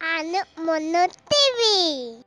Anu Munu TV.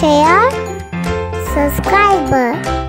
share, subscriber.